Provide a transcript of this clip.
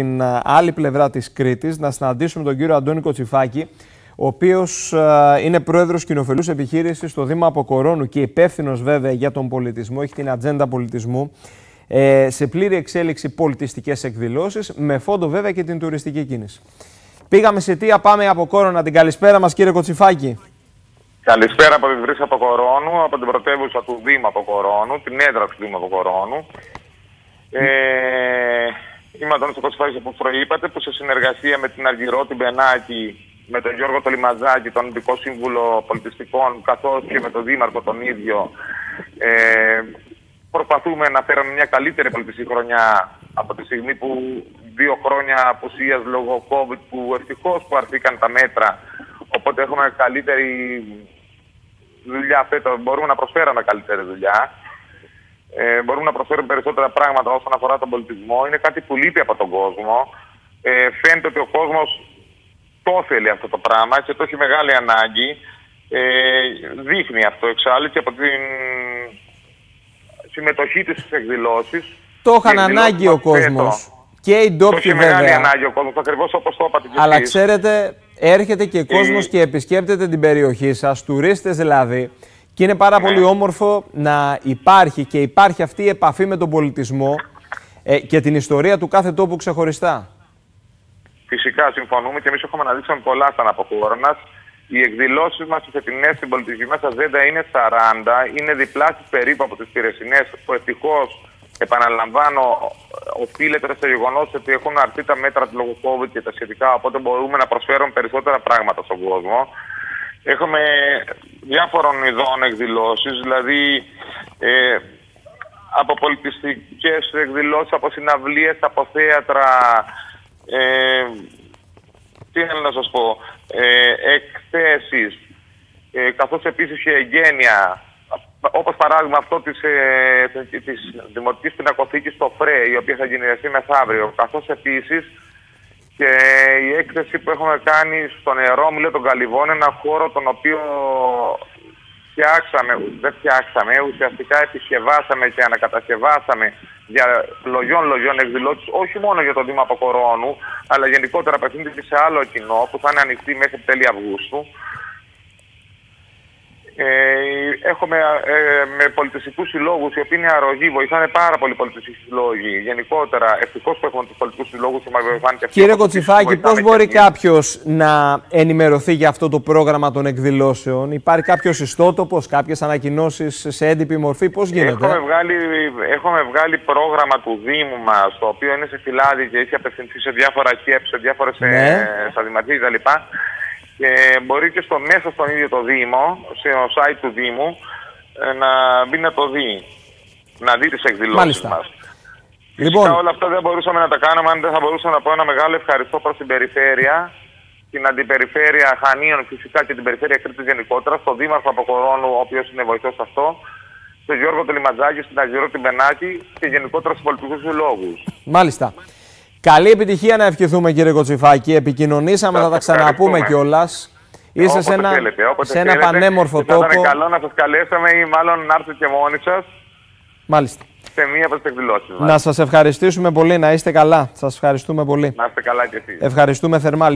στην άλλη πλευρά της Κρήτης να συναντήσουμε τον κύριο Αντώνη Κοτσιφάκη, ο οποίος είναι πρόεδρος κοινοφελούς επιχείρησης στο Δήμα Αποκορώνου και υπεύθυνος βέβαια για τον πολιτισμό, έχει την ατζέντα πολιτισμού, ε, σε πλήρη εξέλιξη πολιτιστικές εκδηλώσεις, με φόντο βέβαια και την τουριστική κίνηση. Πήγαμε σε τι, πάμε από Κόρονα. Την καλησπέρα μας κύριε Κοτσιφάκη. Καλησπέρα από την Βρύση Αποκορώνου, από την πρωτεύουσα του Δήμου Αποκορώνου, την έδρα του Δήμου Αποκορώνου. Ε, είμαι ο Αντώνης Κοτσιφάκης, όπως προείπατε, που σε συνεργασία με την Αργυρό, την Μπενάκη, με τον Γιώργο Τολιμαζάκη, τον Ειδικό Σύμβουλο Πολιτιστικών, καθώς και με τον Δήμαρχο τον ίδιο, ε, προσπαθούμε να φέρουμε μια καλύτερη πολιτιστική χρονιά από τη στιγμή που δύο χρόνια απουσίας λόγω COVID που ευτυχώς που αρθήκαν τα μέτρα. Οπότε έχουμε καλύτερη δουλειά φέτος, μπορούμε να προσφέρουμε καλύτερη δουλειά ε, μπορούμε να προσφέρουμε περισσότερα πράγματα όσον αφορά τον πολιτισμό είναι κάτι που λείπει από τον κόσμο ε, φαίνεται ότι ο κόσμος το θέλει αυτό το πράγμα και το έχει μεγάλη ανάγκη ε, δείχνει αυτό εξάλλου και από την συμμετοχή της στις εκδηλώσεις. Το είχαν ανάγκη ο κόσμος. Και οι ντόπιοι βέβαια. μεγάλη ανάγκη ο κόσμος, ακριβώς όπως το είπατε Αλλά εσείς. ξέρετε, έρχεται και κόσμος και επισκέπτεται την περιοχή σας, τουρίστες δηλαδή, και είναι πάρα ναι. πολύ όμορφο να υπάρχει και υπάρχει αυτή η επαφή με τον πολιτισμό ε, και την ιστορία του κάθε τόπου ξεχωριστά. Φυσικά συμφωνούμε και εμείς έχουμε να δείξουμε πολλά σαν από οι εκδηλώσεις μας, οι φετινές στην πολιτική μας αζέντα είναι 40, είναι διπλάσει περίπου από τις πυρεσινέ, που ευτυχώς, επαναλαμβάνω, οφείλεται στο γεγονός ότι έχουν αρθεί τα μέτρα του λόγω COVID και τα σχετικά, οπότε μπορούμε να προσφέρουμε περισσότερα πράγματα στον κόσμο. Έχουμε διάφορων ειδών εκδηλώσεις, δηλαδή ε, από πολιτιστικές εκδηλώσεις, από συναυλίες, από θέατρα, ε, τι θέλω να σας πω, ε, εκθέσεις, ε, καθώς επίσης και εγγένεια, όπως παράδειγμα αυτό της, ε, της Δημοτικής Πινακοθήκης στο ΦΡΕ, η οποία θα γεννηθεί μεθαύριο, καθώς επίσης και η έκθεση που έχουμε κάνει στο νερό, μιλέ τον Καλυβόν, ένα χώρο τον οποίο φτιάξαμε, δεν φτιάξαμε, ουσιαστικά επισκευάσαμε και ανακατασκευάσαμε για λογιών λογιών εκδηλώσεις, όχι μόνο για το Δήμα Αποκορώνου, αλλά γενικότερα απευθύνεται και σε άλλο κοινό που θα είναι ανοιχτή μέχρι τέλη Αυγούστου. Ε, έχουμε ε, με πολιτιστικούς συλλόγους, οι οποίοι είναι αρρωγοί, βοηθάνε πάρα πολύ πολιτιστικοί συλλόγοι. Γενικότερα, ευτυχώς που έχουμε τους πολιτικού συλλόγους και μα βοηθάνε και Κύριε Κοτσιφάκη, πώς μπορεί κάποιος να ενημερωθεί για αυτό το πρόγραμμα των εκδηλώσεων, Υπάρχει κάποιος ιστότοπος, κάποιες ανακοινώσεις σε έντυπη μορφή, πώς γίνεται; Έχουμε βγάλει, έχουμε βγάλει πρόγραμμα του Δήμου μας, το οποίο είναι σε φυλάδι και έχει απευθυνθεί σε διάφορα κέψη, σε διάφορες ναι. ε, κτλ. Και μπορεί και στο μέσα στον ίδιο το Δήμο, σε site του Δήμου, ε, να μπει να το δει. Να δει τις εκδηλώσεις μας. Λοιπόν... Φυσικά όλα αυτά δεν μπορούσαμε να τα κάνουμε αν δεν θα μπορούσα να πω ένα μεγάλο ευχαριστώ προς την περιφέρεια, την αντιπεριφέρεια Χανίων φυσικά και την περιφέρεια Κρήτης γενικότερα, στον Δήμαρχο Αποκορώνου, ο οποίος είναι βοηθός αυτό, στον Γιώργο Τελιματζάκη, στην Αγιώργο Τιμπενάκη και γενικότερα στους πολιτικούς συλλόγους. Μάλιστα. Καλή επιτυχία να ευχηθούμε κύριε Κοτσιφάκη. Επικοινωνήσαμε, θα τα ξαναπούμε κιόλας. Είστε σε ένα, θέλετε, σε ένα πανέμορφο τόπο. Θα ήταν καλό να σας καλέσαμε ή μάλλον να έρθετε και μόνοι σας. Μάλιστα. Σε μία από τις εκδηλώσεις Να σας ευχαριστήσουμε πολύ, να είστε καλά. Σας ευχαριστούμε πολύ. Να είστε καλά κι εσείς. Ευχαριστούμε θερμά.